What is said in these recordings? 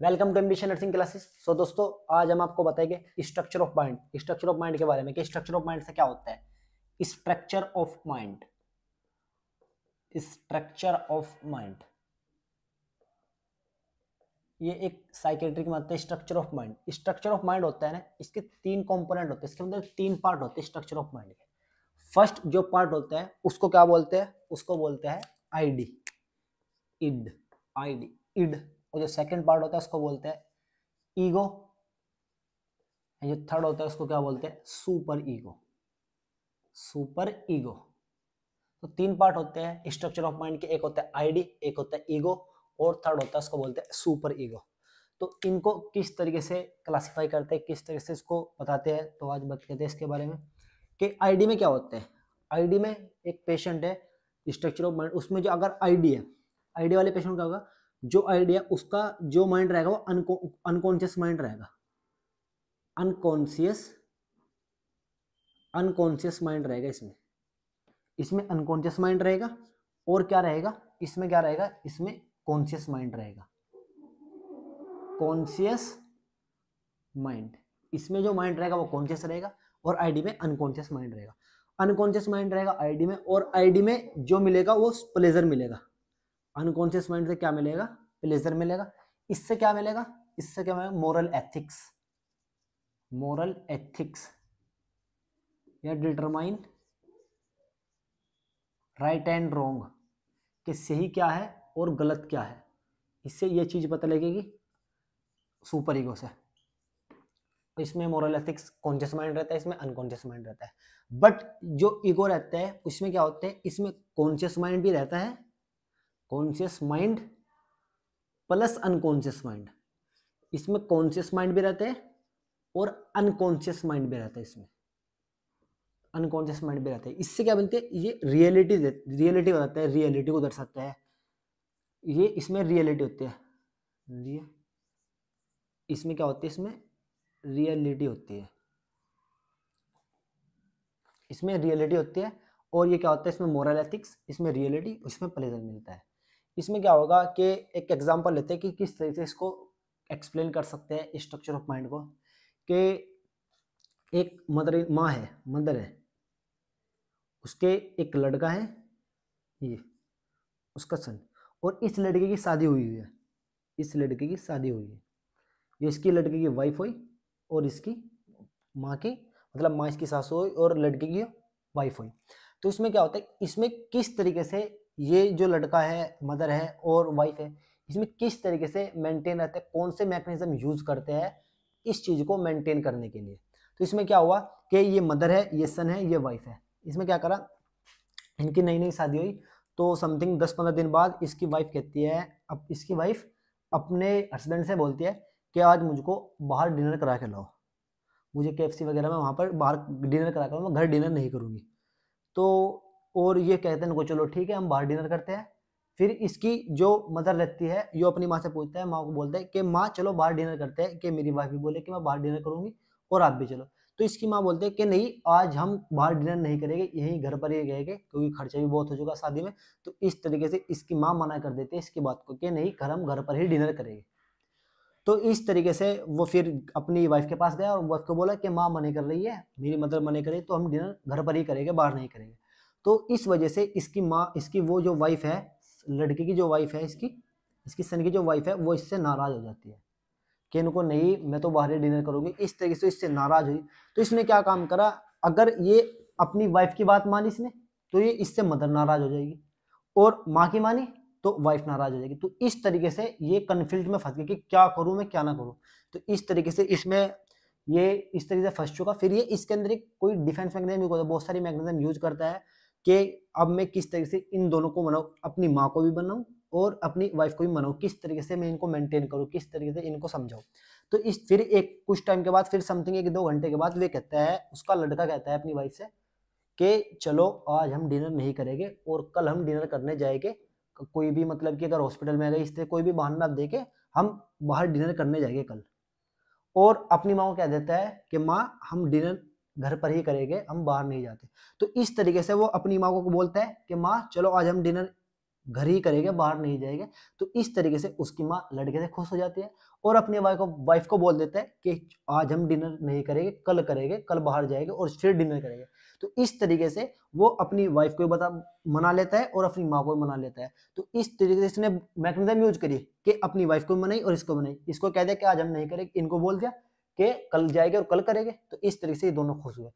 Welcome to ambition nursing classes so दोस्तों, आज हम आपको बताएँगे structure of mind structure of mind के बारे में कि स्ट्रक्चर ऑफ़ माइंड से क्या होता है? Structure of mind structure of mind ये एक साइकेट्रिक मतलब है structure of mind structure of mind होता है ना, इसके तीन कंपोनेंट होते हैं। इसके अंदर तीन पार्ट होते हैं स्ट्रक्चर ऑफ़ माइंड के। फ़र्स्ट जो पार्ट होता है, उसको क्या बोलते हैं? उसको बोलते हैं आईडी इड आईडी इड और जो सेकंड पार्ट होता है, उसको बोलते हैं ईगो जो थर्ड होता है, उसको क्या बोलते हैं? सुपर ईगो सुपर ईगो तो तीन पार्ट होते हैं स्ट्रक्चर ऑफ़ माइंड के, एक होता है आईडी एक होता है ईगो और थर्ड होता है, उसको बोलते हैं सुपर ईगो तो इनको किस तरीके से क्लासिफाई करते हैं, किस तरीके से इसको बताते हैं तो आज बात करते हैं इसके बारे में कि आईडी में क्या होता है. आईडी में एक पेशेंट है स्ट्रक्चर ऑफ़ माइंड उसमें जो अगर आईडी है आईडी वाले पेशेंट क्या होगा? जो आईडी है उसका जो माइंड रहेगा वो अनकॉन्शियस माइंड रहेगा। अनकॉन्शियस अनकॉन्शियस माइंड रहेगा इसमें। इसमें अनकॉन्शियस माइंड रहेगा और क्या रहेगा? इसमें क्या रहेगा? इसमें कॉन्शियस माइंड रहेगा। कॉन्शियस माइंड इसमें जो माइंड रहेगा वो कॉन्शियस रहेगा और आईडी में अनकॉन्शियस माइंड रहेगा। अनकॉन्शियस माइंड रहेगा आईडी में और आईडी में जो मिलेगा वो प्लेजर मिलेगा। अनकॉन्शियस माइंड से क्या मिलेगा? प्लेजर मिलेगा। इससे क्या मिलेगा? इससे क्या मिलेगा? मोरल एथिक्स मोरल एथिक्स या डिटरमाइन राइट एंड रॉन्ग कि सही क्या है और गलत क्या है। इससे ये चीज़ पता लगेगी सुपर ईगो से। तो इसमें मोरल एथिक्स कॉन्शियस माइंड रहता है, इसमें अनकॉन्शियस माइंड रहता है। बट जो ईगो रहता है, उसमें क्या होता है? इसमें कॉन्शियस माइंड भी रहता है conscious mind plus unconscious mind इसमें कॉन्शियस माइंड भी रहते हैं और अनकॉन्शियस माइंड भी रहता है इसमें। अनकॉन्शियस माइंड भी रहता है। इससे क्या बनते हैं? ये रियलिटी रियलिटी बताता है रियलिटी को दर्शाता है। ये इसमें रियलिटी होती है। इसमें क्या होती है? इसमें रियलिटी होती है। इसमें रियलिटी होती है और ये क्या होता है? इसमें मोरल एथिक्स इसमें रियलिटी इसमें प्लेजर मिलता है। इसमें क्या होगा कि एक एग्जांपल लेते हैं कि किस तरीके से इसको एक्सप्लेन कर सकते हैं स्ट्रक्चर ऑफ़ माइंड को, कि एक मदर माँ है मदर है, उसके एक लड़का है, ये, उसका सन और इस लड़के की शादी हुई हुई है, इस लड़के की शादी हुई है, ये इसकी लड़के की वाइफ हुई, और इसकी माँ की मतलब माँ इसकी सासू हुई, और लड़के की वाइफ हुई। तो इसमें क्या होता है, इसमें किस तरीके से ये जो लड़का है मदर है और वाइफ है, इसमें किस तरीके से मेंटेन रहते हैं, कौन से मैकेनिज्म यूज़ करते हैं इस चीज़ को मेंटेन करने के लिए? तो इसमें क्या हुआ कि ये मदर है, ये सन है, ये वाइफ है। इसमें क्या करा? इनकी नई नई शादी हुई तो समथिंग दस पंद्रह दिन बाद इसकी वाइफ कहती है, अब इसकी वाइफ अपने हस्बैंड से बोलती है कि आज मुझको बाहर डिनर करा के लाओ। मुझे के वगैरह में वहाँ पर बाहर डिनर करा कर मैं घर डिनर नहीं करूँगी। तो और ये कहते हैं इनको चलो ठीक है, हम बाहर डिनर करते हैं। फिर इसकी जो मदर रहती है, यो अपनी माँ से पूछता है, माँ को बोलता है कि, माँ, चलो बाहर डिनर करते हैं। कि मेरी वाइफ भी बोले कि, मैं बाहर डिनर करूँगी और आप भी चलो। तो इसकी माँ बोलते हैं कि, नहीं, आज हम बाहर डिनर नहीं करेंगे, यहीं घर पर ही रहेंगे, क्योंकि खर्चा भी बहुत हो चुका शादी में। तो इस तरीके से इसकी माँ मना कर देती है इसकी बात को कि, नहीं, घर हम घर पर ही डिनर करेंगे। तो इस तरीके से वो फिर अपनी वाइफ के पास गया और वाइफ को बोला कि, माँ, मने कर रही है, मेरी मदर मने करे तो हम डिनर घर पर ही करेंगे, बाहर नहीं करेंगे। तो इस वजह से इसकी माँ, इसकी वो जो वाइफ है, लड़के की जो वाइफ है, इसकी इसकी सन की जो वाइफ है, वो इससे नाराज़ हो जाती है कि इनको नहीं, मैं तो बाहर डिनर करूँगी। इस तरीके से इससे नाराज़ हुई। तो इसने क्या काम करा? अगर ये अपनी वाइफ की बात मानी इसने तो ये इससे मदर नाराज़ हो जाएगी। और माँ की मानी तो वाइफ नाराज़ हो जाएगी। तो इस तरीके से ये कन्फ्यूज़ में फंस गया कि क्या करूँ मैं, क्या ना करूँ। तो इस तरीके से इसमें ये, इस तरीके से फंस चुका। फिर ये इसके अंदर एक कोई डिफेंस मैकेनिज्म बहुत सारी मैकेनिज्म यूज़ करता है। कि अब मैं किस तरीके से इन दोनों को मनाऊँ, अपनी माँ को भी बनाऊँ और अपनी वाइफ को भी मनाऊँ, किस तरीके से मैं इनको मेंटेन करूँ, किस तरीके से इनको समझाऊँ। तो इस फिर एक कुछ टाइम के बाद, फिर समथिंग एक दो घंटे के बाद वे कहता है, उसका लड़का कहता है अपनी वाइफ से कि चलो, आज हम डिनर नहीं करेंगे और कल हम डिनर करने जाएँगे। कोई भी मतलब कि अगर हॉस्पिटल में गए इससे कोई भी बहाना दे के हम बाहर डिनर करने जाएँगे कल। और अपनी माँ को कह देता है कि माँ, हम डिनर घर पर ही करेंगे, हम बाहर नहीं जाते। तो इस तरीके से वो अपनी माँ को बोलता है कि, माँ, चलो आज हम डिनर घर ही करेंगे, बाहर नहीं जाएँगे। तो इस तरीके से उसकी माँ लड़के से खुश हो जाती है और अपने वाइफ को वाइफ को बोल देता है कि, आज हम डिनर नहीं करेंगे, कल करेंगे, कल बाहर जाएँगे और फिर डिनर करेंगे। तो इस तरीके से वो अपनी वाइफ को भी बता, मना लेता है और अपनी माँ को भी मना लेता है। तो इस तरीके से इसने मैकेनिज्म यूज़ करी कि अपनी वाइफ को मनाई और इसको मनाई। इसको कह दिया कि आज हम नहीं करेंगे, इनको बोल दिया। कि कल जाएँगे और कल करेंगे तो इस तरीके से ये दोनों खुश हुए।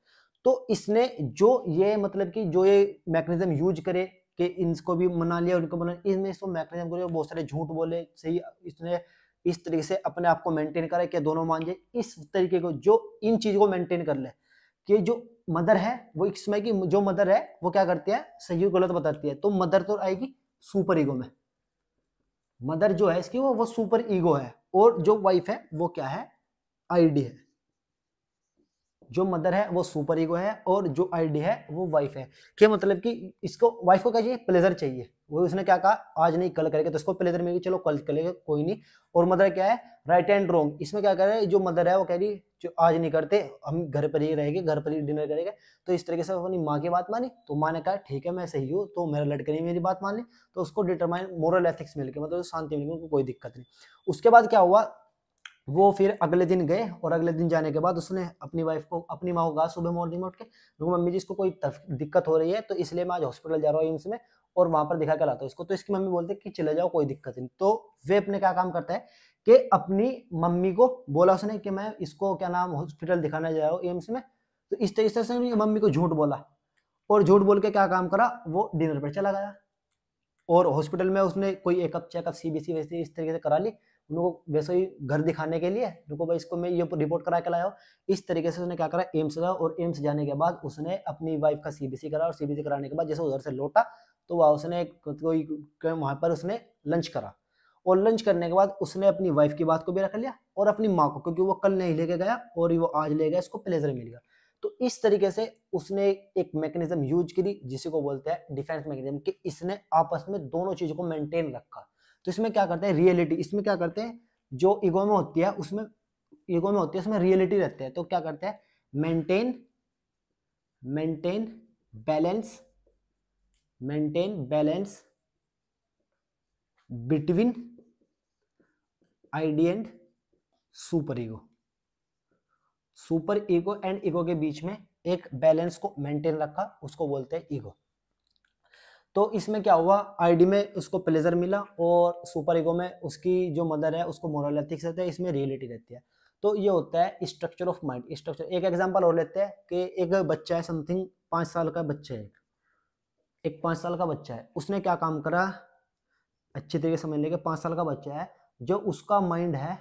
तो इसने जो ये मतलब कि जो ये मैकेनिज्म यूज़ करे कि इनको भी मना लिया उनको मना इसमें इसको मैकेनिज्म करे, बहुत सारे झूठ बोले, सही, इसने इस तरीके से अपने आप को मेंटेन करे कि दोनों मान जाए। इस तरीके को जो इन चीज़ों को मेंटेन कर ले कि जो मदर है, वो इसमें की जो मदर है, वो क्या करती है, सही गलत बताती है। तो मदर तो आएगी सुपर ईगो में। मदर जो है इसकी, वो वो सुपर ईगो है और जो वाइफ है, वो क्या है आईडी है। जो मदर है, वो सुपर ईगो है और जो आईडी है, वो वाइफ है। क्या मतलब कि इसको, वाइफ को क्या चाहिए? प्लेजर चाहिए। वो उसने क्या कहा? आज नहीं, कल करेगा। तो इसको प्लेजर मिलेगी चलो, कल करेगा, कोई नहीं। और मदर क्या है? राइट एंड रॉन्ग इसमें क्या कर रहे हैं? जो मदर है, वो कह रही, जो आज नहीं करते, हम घर पर ही रहेंगे, घर पर ही डिनर करेंगे। तो इस तरीके से अपनी माँ की बात मानी। तो माँ ने कहा, ठीक है, मैं सही हूँ। तो मेरा लड़के ने मेरी बात मान। ली तो उसको डिटरमाइन मोरल एथिक्स मिल गया। मतलब शांति मिल गई उनको कोई दिक्कत नहीं। उसके बाद क्या हुआ? वो फिर अगले दिन गए और अगले दिन जाने के बाद उसने अपनी वाइफ को, अपनी माँ को कहा, सुबह मॉर्निंग में उठ के देखो मम्मी जी, इसको कोई दिक्कत हो रही है तो इसलिए मैं आज हॉस्पिटल जा रहा हूँ एम्स में और वहाँ पर दिखा के लाता हूँ इसको। तो इसकी मम्मी बोलते कि, चले जाओ, कोई दिक्कत नहीं। तो वे अपने क्या काम करता है कि अपनी मम्मी को बोला उसने कि, मैं इसको क्या नाम हॉस्पिटल दिखाने जा रहा हूँ एम्स में। तो इस तरीके से मम्मी को झूठ बोला और झूठ बोल के क्या काम करा, वो डिनर पर चला गया और हॉस्पिटल में उसने कोई एकअप चेकअप सीबीसी वैसे इस तरीके से करा ली उनको वैसे ही घर दिखाने के लिए, रुको भाई, इसको मैं ये रिपोर्ट करा के लाया हूँ। इस तरीके से उसने क्या करा एम्स गया और एम्स जाने के बाद उसने अपनी वाइफ का सीबीसी करा और सीबीसी कराने के बाद जैसे उधर से लौटा तो वह उसने कोई वहाँ पर उसने लंच करा। और लंच करने के बाद उसने अपनी वाइफ की बात को भी रख लिया और अपनी माँ को, क्योंकि वो कल नहीं लेके गया और वो आज ले गया, इसको प्लेजर मिल गया। तो इस तरीके से उसने एक मैकेनिज्म यूज़ करी, जिसे को बोलते हैं डिफेंस मैकेनिज्म कि इसने आपस में दोनों चीज़ों को मेंटेन रखा। तो इसमें क्या करते हैं? रियलिटी इसमें क्या करते हैं? जो ईगो में होती है, उसमें ईगो में होती है, उसमें रियलिटी रहते हैं। तो क्या करते हैं? Maintain maintain balance maintain balance between ID and super ego super ego and ego के बीच में एक बैलेंस को मेंटेन रखा, उसको बोलते हैं ईगो तो इसमें क्या हुआ? आईडी में उसको प्लेजर मिला और सुपर ईगो में उसकी जो मदर है, उसको मोरल एथिक्स रहता है, इसमें रियलिटी रहती है। तो ये होता है स्ट्रक्चर ऑफ़ माइंड स्ट्रक्चर एक एग्जांपल और लेते हैं कि एक बच्चा है समथिंग पाँच साल का बच्चा है, एक पाँच साल का बच्चा है, उसने क्या काम करा? अच्छी तरीके समझ लेके पाँच साल का बच्चा है, जो उसका माइंड है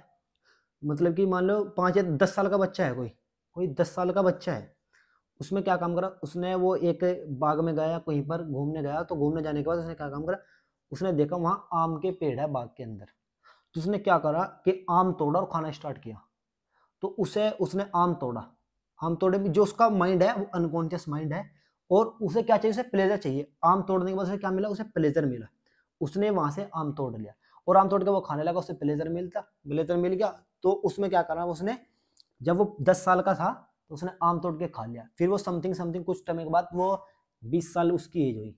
मतलब कि मान लो पाँच या दस साल का बच्चा है कोई कोई दस साल का बच्चा है उसमें क्या काम करा? उसने वो एक बाग में गया, कहीं पर घूमने गया तो घूमने जाने के बाद उसने क्या काम करा? उसने देखा वहाँ आम के पेड़ है बाग के अंदर। तो उसने क्या करा कि आम तोड़ा और खाना स्टार्ट किया। तो उसे, उसने आम तोड़ा। आम तोड़े जो उसका माइंड है, वो अनकॉन्शियस माइंड है, और उसे क्या चाहिए? उसे प्लेजर चाहिए। आम तोड़ने के बाद उसे क्या मिला? उसे प्लेजर मिला। उसने वहाँ से आम तोड़ लिया। और आम तोड़ के वो खाने लगा, उसे प्लेजर मिलता। प्लेजर मिल गया। तो उसमें क्या करा उसने? जब वो दस साल का था तो उसने आम तोड़ के खा लिया। फिर वो समथिंग समथिंग कुछ टाइम के बाद वो बीस साल उसकी एज हुई।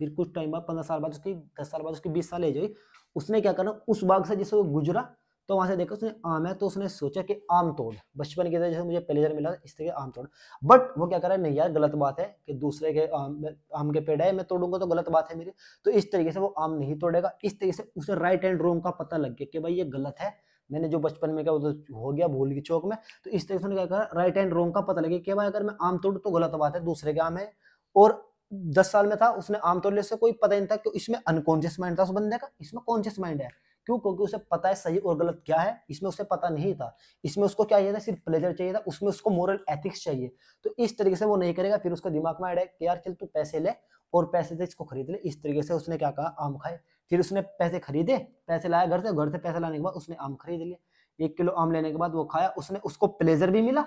फिर कुछ टाइम बाद, पंद्रह साल बाद उसकी, दस साल बाद उसकी बीस साल एज हुई। उसने क्या करना उस बाग से जैसे वो गुजरा तो वहाँ से देखा उसने आम है तो उसने सोचा कि आम तोड़ बचपन की जैसे मुझे पहले प्लेजर मिला इस तरह आम तोड़ बट वो क्या कर रहा है नहीं यार, गलत बात है कि दूसरे के आम आम के पेड़ है, मैं तोड़ूँगा तो गलत बात है मेरी। तो इस तरीके से वो आम नहीं तोड़ेगा। इस तरीके से उसे राइट एंड रोंग का पता लग गया कि भाई ये गलत है। मैंने जो बचपन में क्या तो हो गया भूल की चौक में तो इस तरीके से क्या करा राइट एंड रोंग का पता लगे कि भाई अगर मैं आम तोड़ तो गलत बात है, दूसरे के आम है, और दस साल में था, उसने आम तोड़ से कोई पता नहीं था कि इसमें अनकॉन्शियस माइंड था उस बंदे का, इसमें कॉन्शियस माइंड है। क्यों? क्योंकि उसे पता है सही और गलत क्या है, इसमें उसे पता नहीं था। इसमें उसको क्या चाहिए था, सिर्फ़ प्लेजर चाहिए था, उसमें उसको मोरल एथिक्स चाहिए। तो इस तरीके से वो नहीं करेगा, फिर उसका दिमाग में आया कि यार चल तू पैसे ले और पैसे से इसको खरीद ले। इस तरीके से उसने क्या कहा? आम खाए। फिर उसने पैसे खरीदे, पैसे लाया घर से। घर से पैसे लाने के बाद उसने आम खरीद लिया एक किलो आम लेने के बाद वो खाया। उसने उसको प्लेजर भी मिला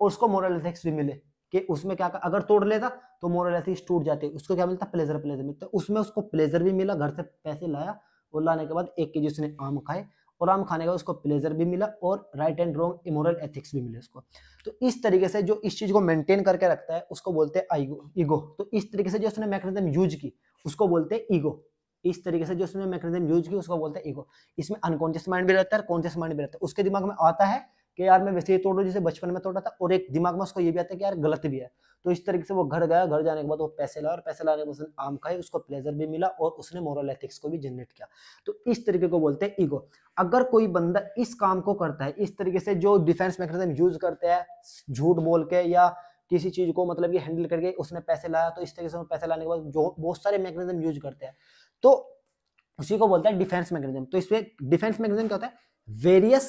और उसको मोरल एथिक्स भी मिले कि उसमें क्या अगर तोड़ लेता तो मोरल एथिक्स टूट जाते। उसको क्या मिलता? प्लेजर प्लेजर मिलता। उसमें उसको प्लेजर भी मिला, घर से पैसे लाया और लाने के बाद एक के जी उसने आम खाए। आम खाने का उसको प्लेजर भी मिला और right and wrong immoral ethics भी मिले उसको। तो इस तरीके से जो इस चीज़ को मेंटेन करके रखता है, उसको बोलते हैं ईगो तो इस तरीके से जो उसने मैकेनिज्म यूज़ की, उसको बोलते हैं ईगो इस तरीके से जो उसने मैकेनिज्म यूज़ की, उसको बोलते हैं ईगो इसमें अनकॉन्शियस माइंड भी रहता है कॉन्शियस माइंड भी रहता है। उसके दिमाग में आता है कि यार मैं वैसे ही तोड़ जैसे बचपन में तोड़ा था, और एक दिमाग में उसको ये भी आता है कि यार गलत भी है। तो इस तरीके से वो घर गया, घर जाने के बाद वो पैसे लाया, और पैसे लाने के बाद आम खाए, उसको प्लेजर भी मिला, और उसने मोरल एथिक्स को भी जनरेट किया। तो इस तरीके को बोलते हैं ईगो अगर कोई बंदा इस काम को करता है, इस तरीके से जो डिफेंस मैकेनिज्म यूज़ करते हैं, झूठ बोल के या किसी चीज़ को मतलब ये हैंडल करके उसने पैसे लाया तो इस तरीके से पैसे लाने के बाद जो बहुत सारे मैकेनिज्म यूज़ करते हैं तो उसी को बोलता है डिफेंस मैकेनिज्म तो इसमें डिफेंस मैकेनिज्म क्या होता है? वेरियस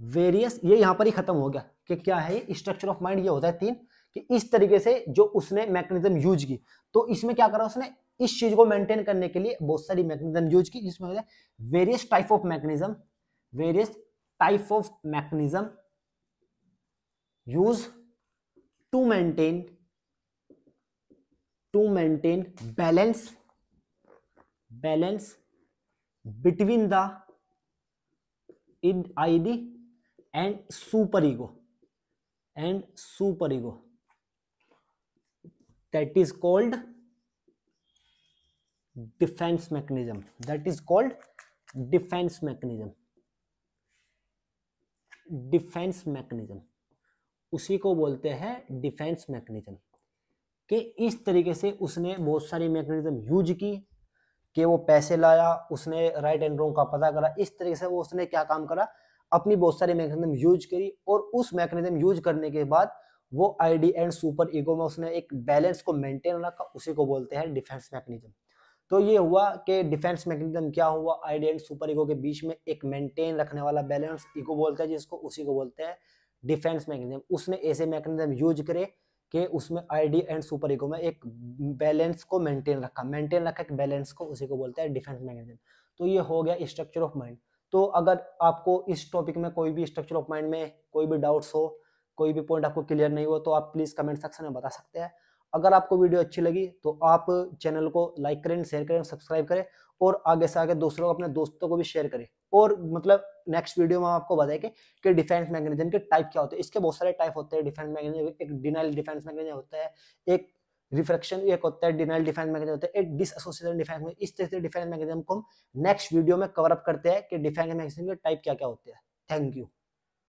वेरियस ये यहाँ पर ही खत्म हो गया कि क्या है स्ट्रक्चर ऑफ़ माइंड ये होता है तीन, कि इस तरीके से जो उसने मैकेनिज्म यूज़ की तो इसमें क्या करा उसने? इस चीज़ को मेंटेन करने के लिए बहुत सारी मैकेनिज्म यूज़ की, जिसमें various type of mechanism various type of mechanism use to maintain to maintain balance balance between the id id and super ego and super ego that is called defense mechanism. That is called defense mechanism. Defence mechanism उसी को बोलते हैं defence mechanism कि इस तरीके से उसने बहुत सारी मैकेनिज्म यूज़ की, कि वो पैसे लाया, उसने राइट एंड रॉन्ग का पता करा, इस तरीके से वो उसने क्या काम करा? अपनी बहुत सारी मैकेनिज्म यूज़ करी और उस मैकेनिज्म यूज़ करने के बाद वो आईडी एंड सुपर ईगो में उसने एक बैलेंस को मेंटेन रखा, उसी को बोलते हैं डिफेंस मैकेनिज्म तो ये हुआ कि डिफेंस मैकेनिज्म क्या हुआ? आईडी एंड सुपर ईगो के बीच में एक मेंटेन रखने वाला बैलेंस ईगो बोलते हैं जिसको, उसी को बोलते हैं डिफेंस मैकेनिज्म उसने ऐसे मैकेनिज्म यूज़ करे कि उसमें आईडी एंड सुपर ईगो में एक बैलेंस को मेंटेन रखा. मेंटेन रखा एक बैलेंस को, उसी को बोलते हैं डिफेंस मैकेनिज्म तो ये हो गया स्ट्रक्चर ऑफ़ माइंड तो अगर आपको इस टॉपिक में कोई भी स्ट्रक्चर ऑफ़ माइंड में कोई भी डाउट्स हो, कोई भी पॉइंट आपको क्लियर नहीं हो तो आप प्लीज़ कमेंट सेक्शन में बता सकते हैं। अगर आपको वीडियो अच्छी लगी तो आप चैनल को लाइक करें शेयर करें सब्सक्राइब करें और आगे से आगे दूसरों को, अपने दोस्तों को भी शेयर करें। और मतलब नेक्स्ट वीडियो में आपको बताएँगे कि डिफेंस मैकेनिज्म के टाइप क्या होते हैं। इसके बहुत सारे टाइप होते हैं। डिफेंस मैकेनिज्म एक डिनाइल डिफेंस मैकेनिज्म होता है। एक रिफ्रैक्शन एक होता है डिनाइल डिफेंस मैकेनिज्म होता है, एक डिसोसिएशन डिफेंस इस तरह से डिफेंस मैकेनिज्म को हम नेक्स्ट वीडियो में कवर अप करते हैं कि डिफेंस मैकेनिज्म के टाइप क्या क्या होते हैं। Thank you